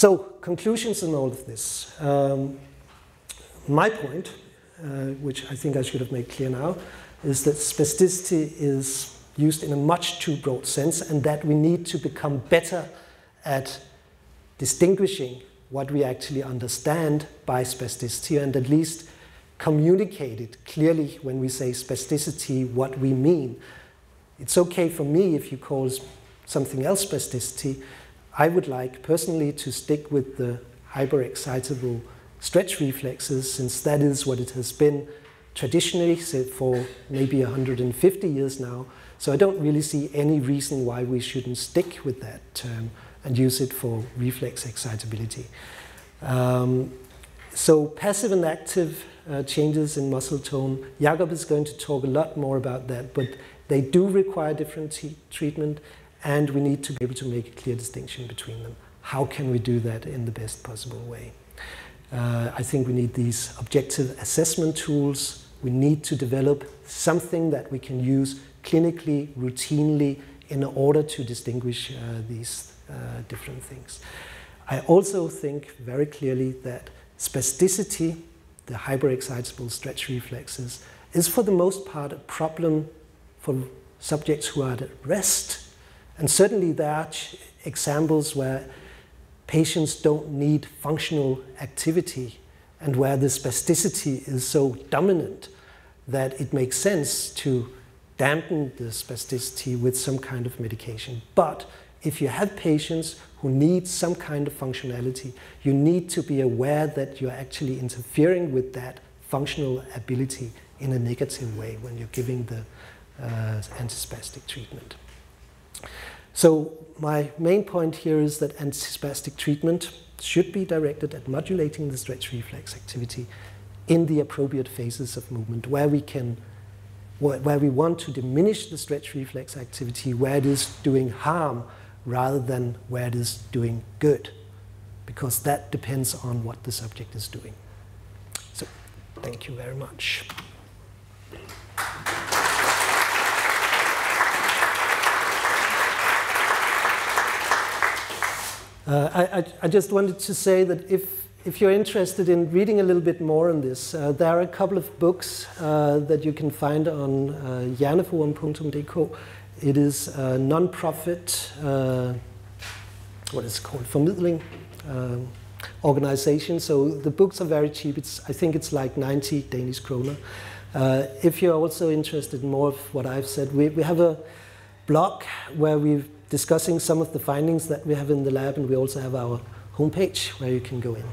So, conclusions in all of this. Um, my point, uh, which I think I should have made clear now, is that spasticity is used in a much too broad sense and that we need to become better at distinguishing what we actually understand by spasticity and at least communicate it clearly when we say spasticity what we mean. It's okay for me if you call something else spasticity. I would like personally to stick with the hyperexcitable stretch reflexes since that is what it has been traditionally said for maybe 150 years now. So I don't really see any reason why we shouldn't stick with that term and use it for reflex excitability. Um, so passive and active uh, changes in muscle tone, Jakob is going to talk a lot more about that, but they do require different treatment and we need to be able to make a clear distinction between them. How can we do that in the best possible way? Uh, I think we need these objective assessment tools. We need to develop something that we can use clinically, routinely, in order to distinguish uh, these uh, different things. I also think very clearly that spasticity, the hyperexcitable stretch reflexes, is for the most part a problem for subjects who are at rest. And certainly there are examples where patients don't need functional activity and where the spasticity is so dominant that it makes sense to dampen the spasticity with some kind of medication. But if you have patients who need some kind of functionality, you need to be aware that you're actually interfering with that functional ability in a negative way when you're giving the uh, antispastic treatment. So my main point here is that antispastic treatment should be directed at modulating the stretch reflex activity in the appropriate phases of movement where we can where we want to diminish the stretch reflex activity where it is doing harm rather than where it is doing good, because that depends on what the subject is doing. So, thank you very much. I, I, I, just wanted to say that if, if you're interested in reading a little bit more on this, uh, there are a couple of books uh, that you can find on uh, hjerneforum.dk it is a non-profit, uh, what is called, formidling uh, organization. So the books are very cheap. It's, I think it's like 90 Danish kroner. Uh, if you're also interested in more of what I've said, we, we have a blog where we're discussing some of the findings that we have in the lab, and we also have our homepage where you can go in.